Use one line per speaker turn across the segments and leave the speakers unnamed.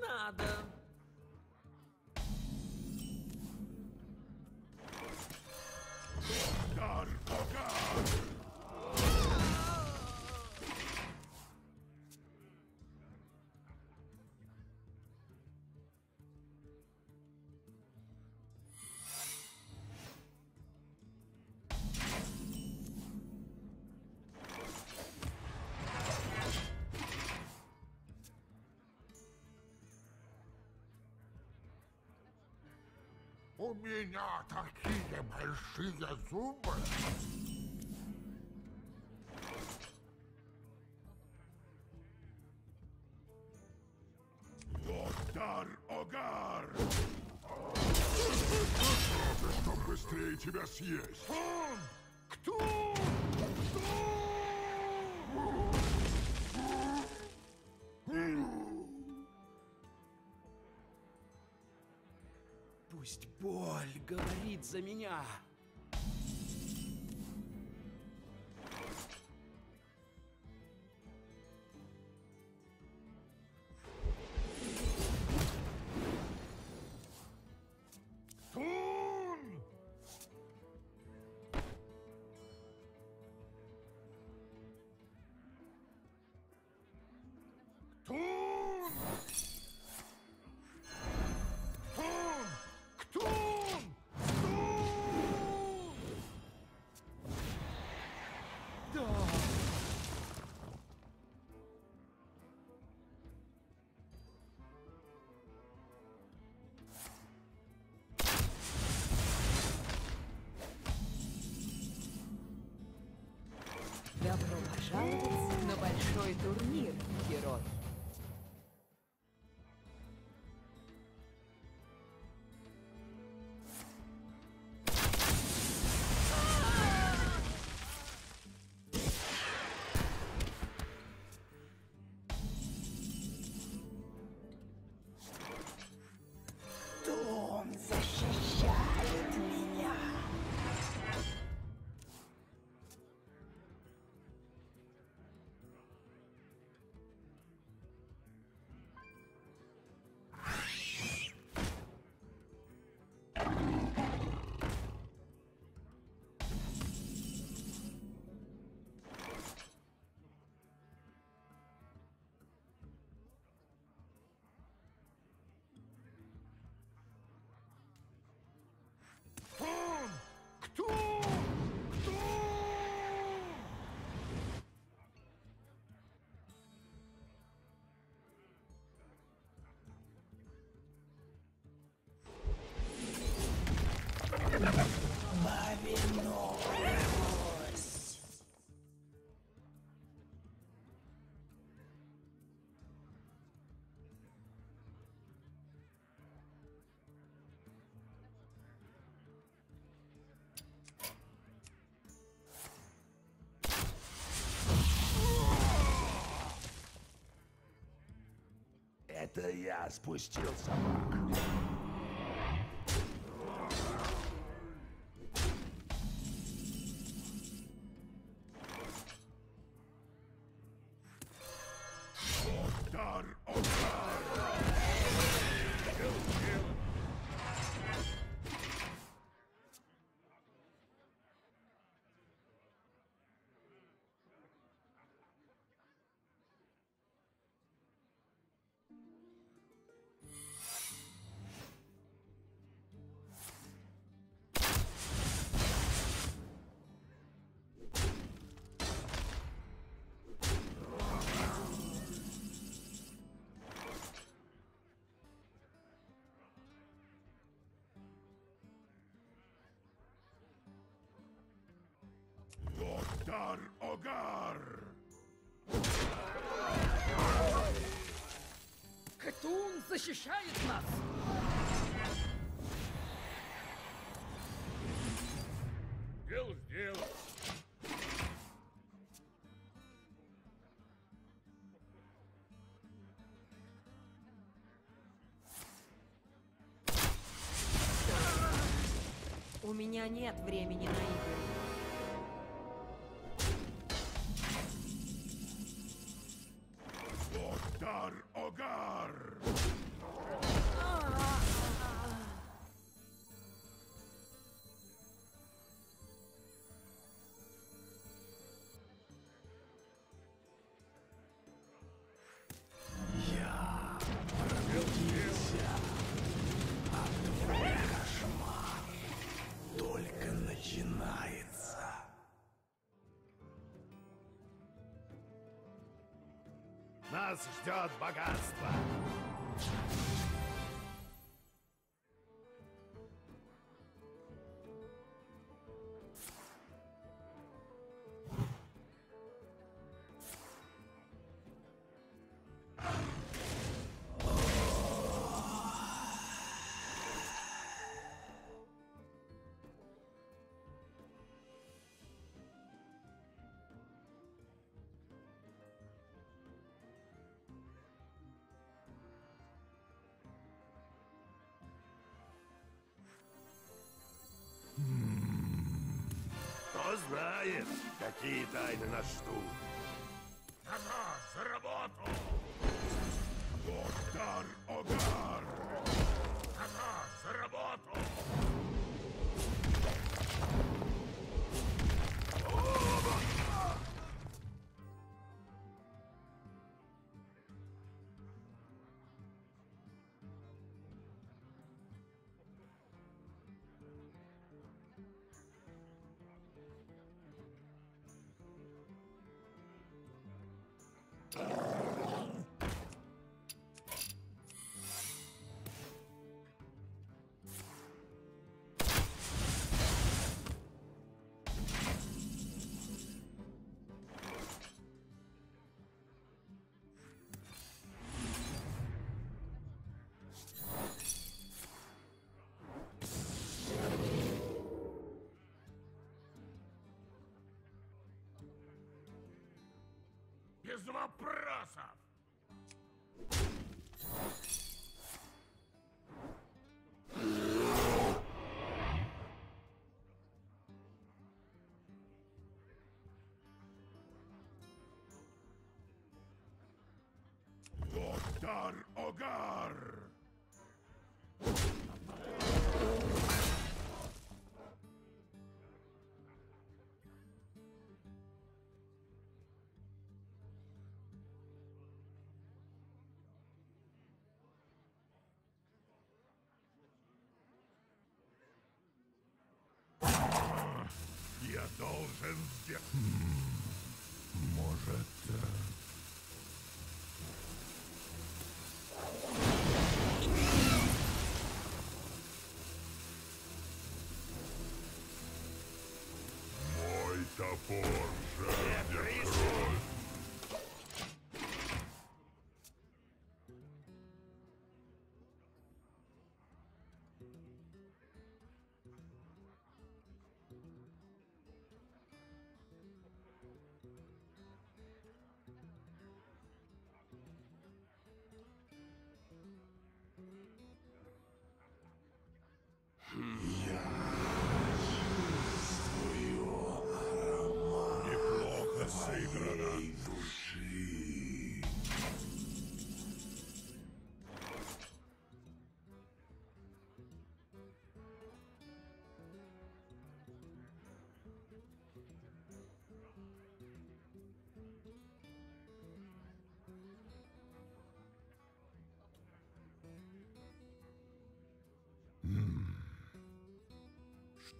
nada. У меня такие большие зубы. Лотар Огар! Надо, чтоб быстрее тебя съесть. Он! Кто?
Говорит за меня.
Это я спустил собак. Лотар Огар!
Хэтун защищает нас.
Дело сделано.
У меня нет времени на игры.
Нас ждет богатство. Какие тайны нас ждут.
Ага, за работу! Лордар Огар! Без вопросов! Лордар Огар! Должен сделать... Может... э, Мой топор жаждет кровь. Сыграно.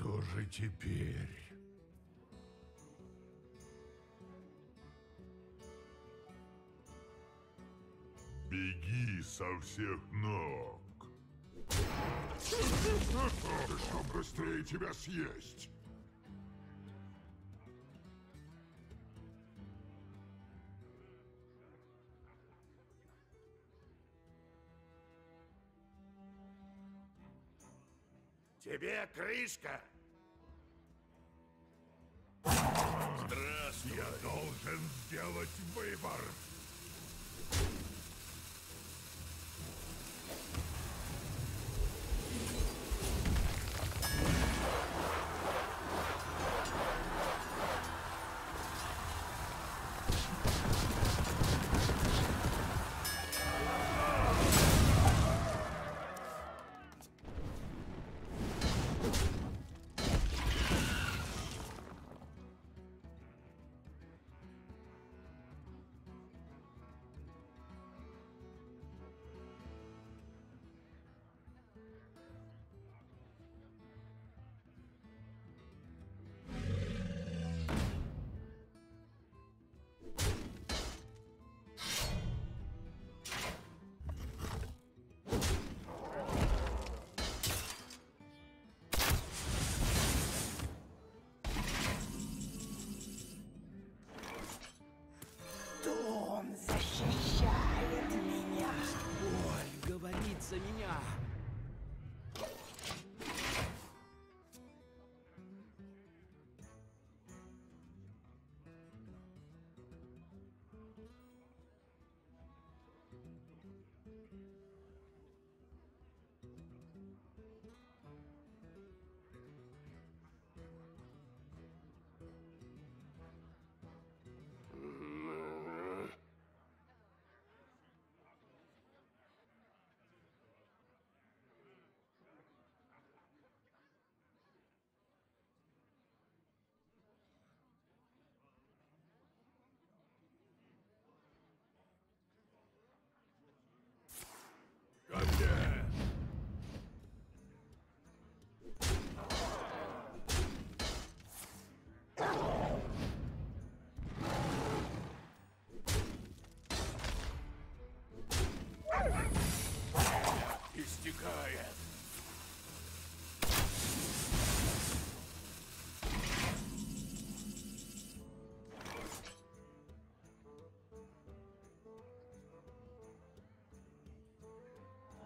Что же теперь? Со всех ног. Чтоб быстрее тебя съесть.
Тебе крышка.
Здравствуй. Я должен сделать выбор.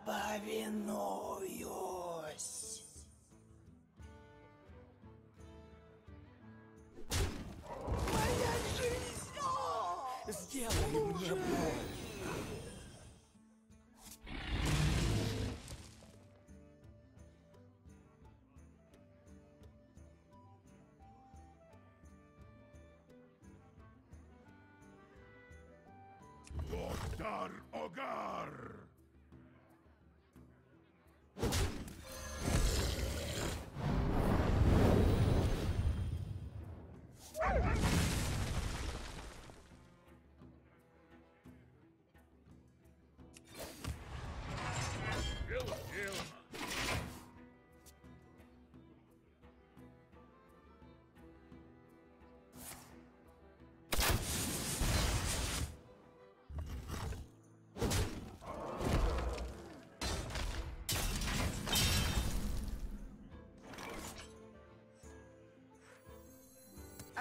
Повинуюсь. Моя жизнь! О!
Сделай мне боль.
Доктор Огар!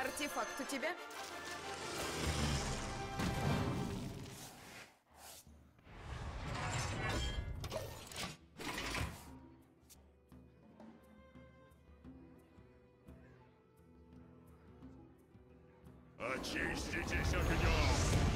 Артефакт у тебя?
Очиститесь огнем!